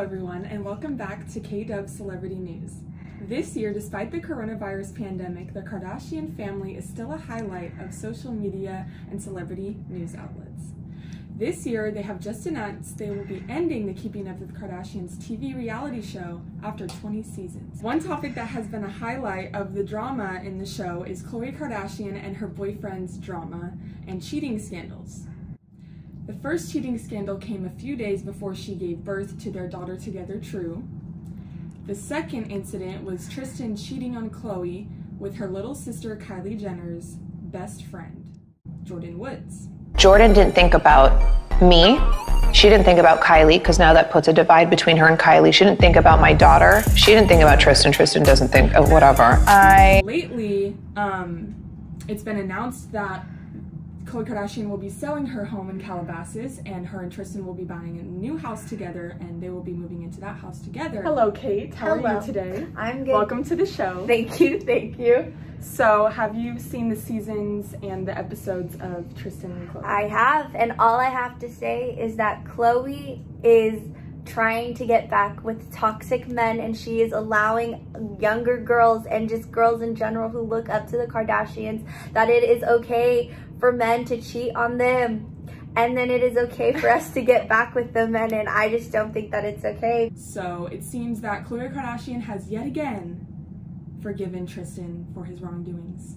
everyone, and welcome back to KDub Celebrity News. This year, despite the coronavirus pandemic, the Kardashian family is still a highlight of social media and celebrity news outlets. This year, they have just announced they will be ending the Keeping Up with the Kardashians TV reality show after 20 seasons. One topic that has been a highlight of the drama in the show is Khloe Kardashian and her boyfriend's drama and cheating scandals. The first cheating scandal came a few days before she gave birth to their daughter together, True. The second incident was Tristan cheating on Khloe with her little sister Kylie Jenner's best friend, Jordyn Woods. Jordyn didn't think about me. She didn't think about Kylie because now that puts a divide between her and Kylie. She didn't think about my daughter. She didn't think about Tristan. Tristan doesn't think of whatever. I Lately, um, it's been announced that Khloe Kardashian will be selling her home in Calabasas, and her and Tristan will be buying a new house together, and they will be moving into that house together. Hello, Kate. How are you today? I'm good. Welcome to the show. Thank you, thank you. So, have you seen the seasons and the episodes of Tristan and Khloe? I have, and all I have to say is that Khloe is trying to get back with toxic men and she is allowing younger girls and just girls in general who look up to the Kardashians that it is okay for men to cheat on them and then it is okay for us to get back with the men and I just don't think that it's okay. So, it seems that Khloe Kardashian has yet again forgiven Tristan for his wrongdoings.